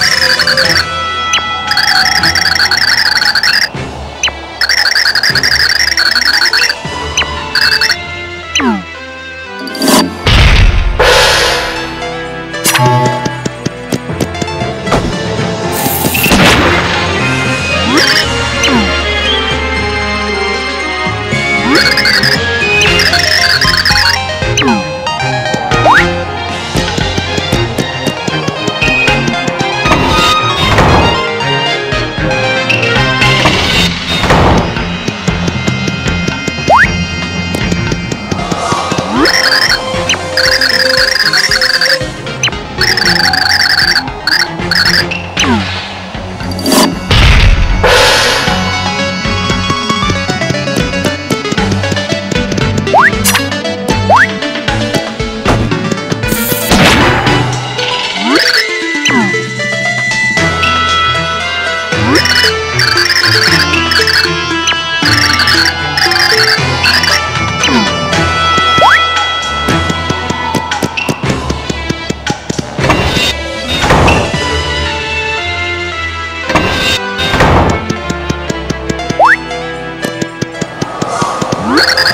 なるほど。you.